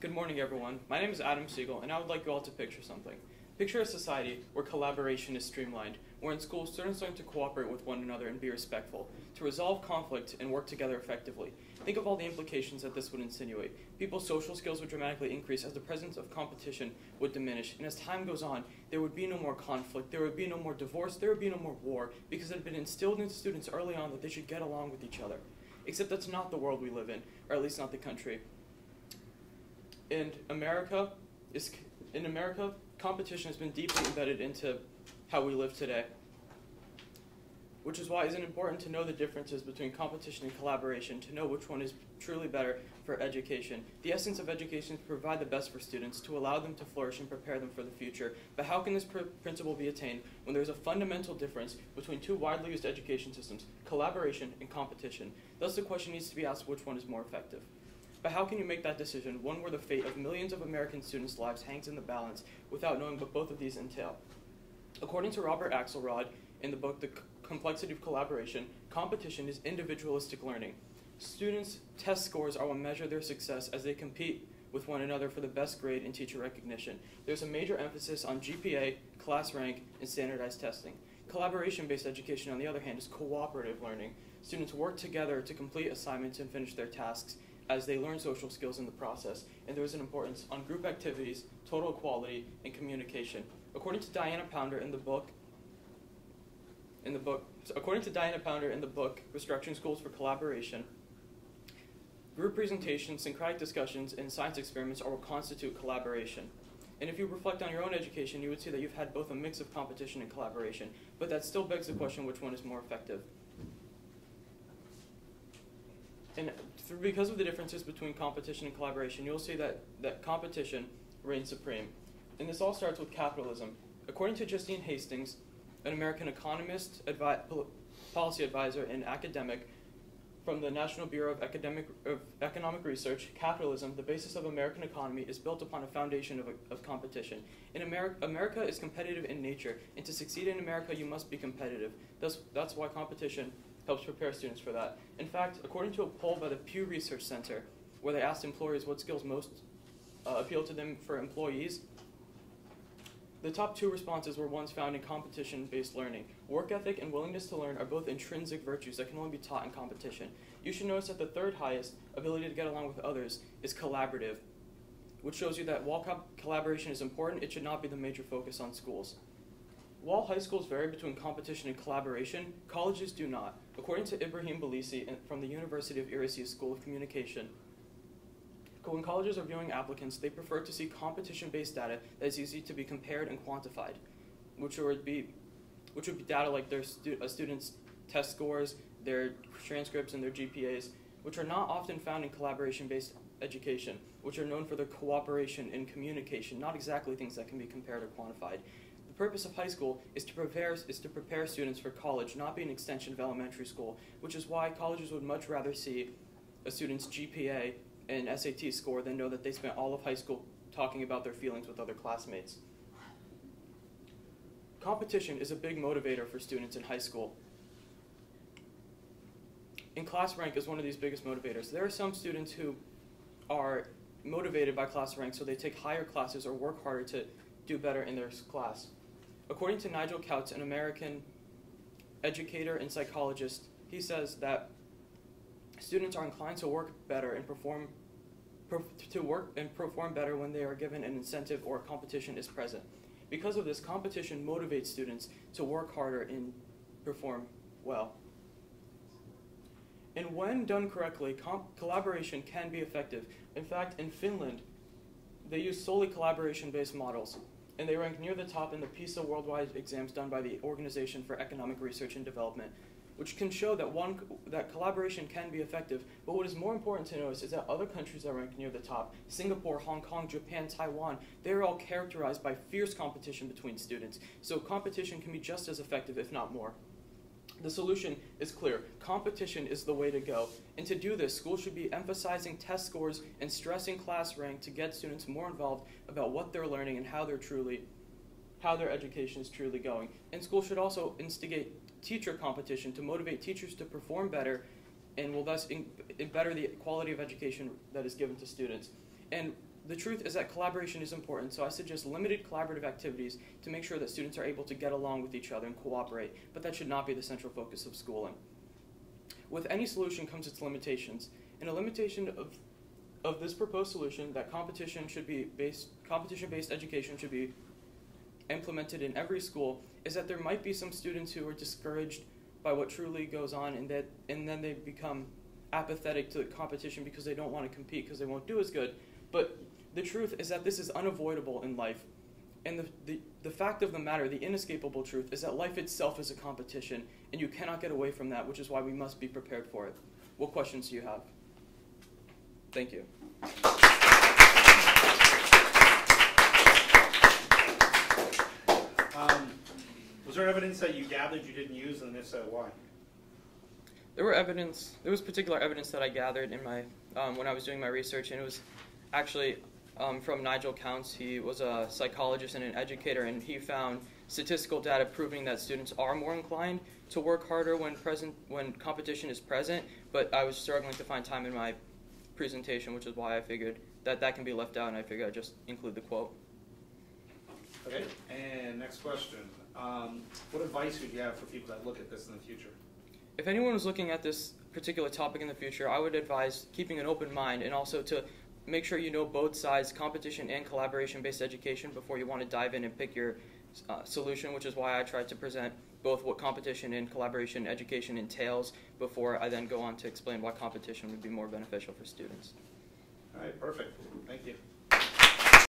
Good morning, everyone. My name is Adam Siegel, and I would like you all to picture something. Picture a society where collaboration is streamlined, where in school students learn to cooperate with one another and be respectful, to resolve conflict and work together effectively. Think of all the implications that this would insinuate. People's social skills would dramatically increase as the presence of competition would diminish, and as time goes on, there would be no more conflict, there would be no more divorce, there would be no more war, because it had been instilled into students early on that they should get along with each other. Except that's not the world we live in, or at least not the country. In America, is in America, competition has been deeply embedded into how we live today. Which is why it's important to know the differences between competition and collaboration, to know which one is truly better for education. The essence of education is to provide the best for students, to allow them to flourish and prepare them for the future. But how can this pr- principle be attained when there's a fundamental difference between two widely used education systems, collaboration and competition? Thus, the question needs to be asked which one is more effective. But how can you make that decision, one where the fate of millions of American students' lives hangs in the balance, without knowing what both of these entail? According to Robert Axelrod in the book The Complexity of Collaboration, competition is individualistic learning. Students' test scores are what measure their success as they compete with one another for the best grade and teacher recognition. There's a major emphasis on GPA, class rank, and standardized testing. Collaboration based education, on the other hand, is cooperative learning. Students work together to complete assignments and finish their tasks as they learn social skills in the process, and there is an importance on group activities, total equality, and communication. According to Diana Pounder in the book, in the book, according to Diana Pounder in the book Restructuring Schools for Collaboration, group presentations, Socratic discussions, and science experiments are what constitute collaboration. And if you reflect on your own education, you would see that you've had both a mix of competition and collaboration, but that still begs the question which one is more effective. And through, because of the differences between competition and collaboration, you'll see that, that competition reigns supreme. And this all starts with capitalism. According to Justine Hastings, an American economist, advi- policy advisor, and academic from the National Bureau of, Academic, of Economic Research, capitalism, the basis of American economy, is built upon a foundation of, of competition. In America, America is competitive in nature, and to succeed in America, you must be competitive. Thus, that's why competition helps prepare students for that. In fact, according to a poll by the Pew Research Center, where they asked employers what skills most uh, appeal to them for employees, the top two responses were ones found in competition based learning. Work ethic and willingness to learn are both intrinsic virtues that can only be taught in competition. You should notice that the third highest, ability to get along with others, is collaborative, which shows you that while co- collaboration is important, it should not be the major focus on schools. While high schools vary between competition and collaboration, colleges do not. According to Ibrahim Balisi from the University of Iris's School of Communication, when colleges are viewing applicants, they prefer to see competition-based data that is easy to be compared and quantified, which would be, which would be data like their stu- a student's test scores, their transcripts, and their GPAs, which are not often found in collaboration-based education, which are known for their cooperation and communication, not exactly things that can be compared or quantified. Purpose of high school is to prepare is to prepare students for college, not be an extension of elementary school, which is why colleges would much rather see a student's GPA and SAT score than know that they spent all of high school talking about their feelings with other classmates. Competition is a big motivator for students in high school. And class rank is one of these biggest motivators. There are some students who are motivated by class rank, so they take higher classes or work harder to do better in their class. According to Nigel Kautz, an American educator and psychologist, he says that students are inclined to work better and perform to work and perform better when they are given an incentive or competition is present. Because of this, competition motivates students to work harder and perform well. And when done correctly, collaboration can be effective. In fact, in Finland, they use solely collaboration based models, and they rank near the top in the PISA worldwide exams done by the Organization for Economic Research and Development, which can show that one that collaboration can be effective. But what is more important to notice is that other countries that rank near the top, Singapore, Hong Kong, Japan, Taiwan, they're all characterized by fierce competition between students. So competition can be just as effective, if not more. The solution is clear. Competition is the way to go. And to do this, schools should be emphasizing test scores and stressing class rank to get students more involved about what they're learning and how they're truly how their education is truly going. And schools should also instigate teacher competition to motivate teachers to perform better and will thus in, in better the quality of education that is given to students. And the truth is that collaboration is important, so I suggest limited collaborative activities to make sure that students are able to get along with each other and cooperate, but that should not be the central focus of schooling. With any solution comes its limitations, and a limitation of of this proposed solution that competition should be based competition based education should be implemented in every school is that there might be some students who are discouraged by what truly goes on and that and then they become apathetic to the competition because they don't want to compete because they won't do as good but the truth is that this is unavoidable in life and the, the, the fact of the matter the inescapable truth is that life itself is a competition and you cannot get away from that which is why we must be prepared for it what questions do you have thank you Um, was there evidence that you gathered you didn't use, and if so, why? There were evidence. There was particular evidence that I gathered in my um, when I was doing my research, and it was actually um, from Nigel Counts. He was a psychologist and an educator, and he found statistical data proving that students are more inclined to work harder when present when competition is present. But I was struggling to find time in my presentation, which is why I figured that that can be left out, and I figured I'd just include the quote. Okay, and next question. Um, what advice would you have for people that look at this in the future? If anyone was looking at this particular topic in the future, I would advise keeping an open mind and also to make sure you know both sides, competition and collaboration based education, before you want to dive in and pick your uh, solution, which is why I tried to present both what competition and collaboration education entails before I then go on to explain why competition would be more beneficial for students. All right, perfect. Thank you.